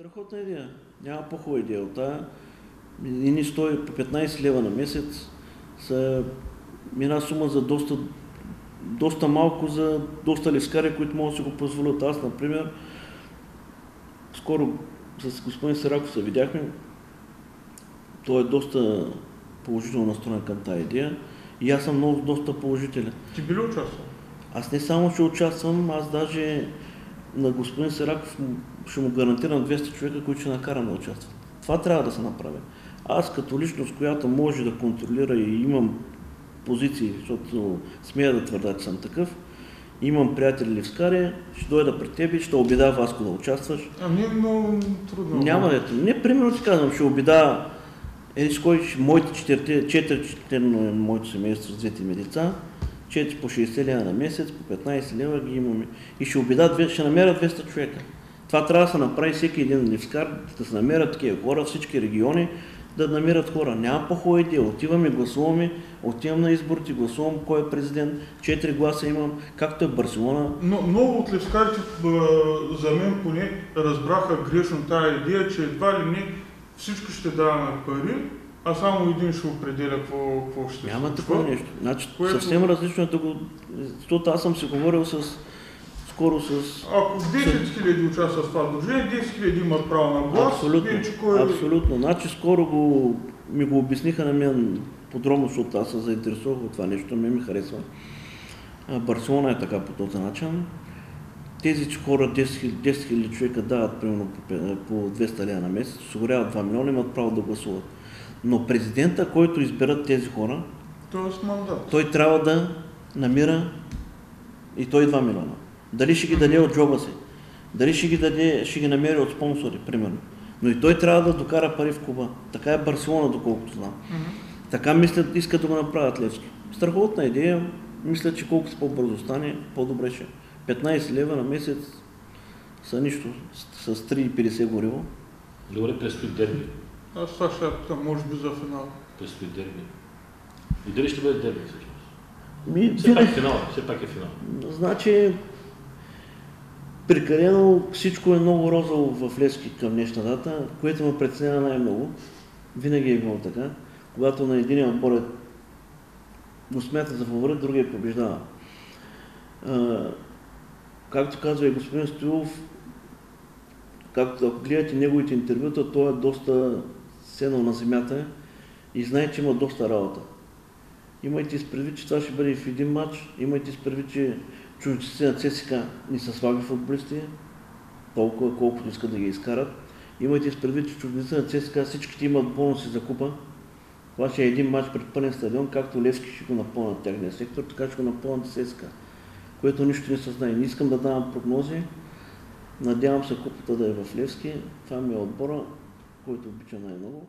Страхотна идея. Няма по-хубава идея от тая. Едни 100 по 15 лева на месец са една сума за доста, доста малко за доста лескари, които могат да си го позволят. Аз, например, скоро с господин Сараков се видяхме. Той е доста положително настроен към тази идея и аз съм много доста положителен. Ти би ли участвал? Аз не само ще участвам, аз даже на господин Сираков ще му гарантирам 200 човека, които ще накарам да участват. Това трябва да се направи. Аз като личност, която може да контролира и имам позиции, защото смея да твърда, че съм такъв, имам приятели левскари, ще дойда при теб и ще обида Васко да участваш. А не е много трудно. Няма да ето. Не, примерно ти казвам, ще обида еди с кой, моите четирите, четири четирино е моето семейство с двете ми деца, 4 по 60 лева на месец, по 15 лева ги имаме. И ще обида, ще намеря 200 човека. Това трябва да се направи всеки един левскар, да се намерят такива хора, всички региони, да намират хора. Няма по-хубава идея. Отиваме, гласуваме, отивам на изборите, гласувам кой е президент, 4 гласа имам, както е в Барселона. Но много от левскарите, за мен поне, разбраха грешно тази идея, че едва ли не всички ще даваме пари, а само един ще определя какво, какво ще се Няма такова нещо. Значи, Което- съвсем различно е да го... Защото аз съм си говорил с... Скоро с... Ако 10 000 участват в това движение, 10 000 имат право на глас, Абсолютно. вече кой... Абсолютно. Значи скоро го, ми го обясниха на мен подробно, защото аз се заинтересувах от това нещо, ми ми харесва. Барселона е така по този начин. Тези хора, 10 000, 10 000 човека дават примерно по, пе- по 200 лева на месец, осигуряват 2 милиона, имат право да гласуват. Но президента, който изберат тези хора, Тоест мандат. той трябва да намира и той 2 милиона. Дали ще ги даде от джоба си, дали ще ги, даде, ще ги намери от спонсори, примерно. Но и той трябва да докара пари в Куба. Така е Барселона, доколкото знам. Така мислят, искат да го направят Левски. Страхотна идея. Мисля, че колкото по-бързо стане, по-добре ще. 15 лева на месец са нищо с, с 3,50 гориво. Добре, предстои дерби. Аз това ще питам, може би за финал. Предстои дерби. И дали ще бъде дерби всъщност? Ми, Все пак винаги- е финал, все пак е финал. Значи, прекалено всичко е много розово в Левски към днешна дата, което ме преценява най-много. Винаги е било така. Когато на един отбор е го смята за фаворит, другия побеждава. А, както казва и господин Стоилов, както ако гледате неговите интервюта, той е доста седнал на земята и знае, че има доста работа. Имайте с предвид, че това ще бъде в един матч. Имайте с предвид, че чуждиците на ЦСК не са слаби футболисти, толкова колкото искат да ги изкарат. Имайте с предвид, че чуждиците на ЦСК всичките имат бонуси за купа. Това ще е един матч пред пълен стадион, както Левски ще го напълнят тяхния сектор, така ще го напълнят ЦСК, което нищо не се знае. Не искам да давам прогнози. Надявам се купата да е в Левски. Това ми е отбора, който обича най-много.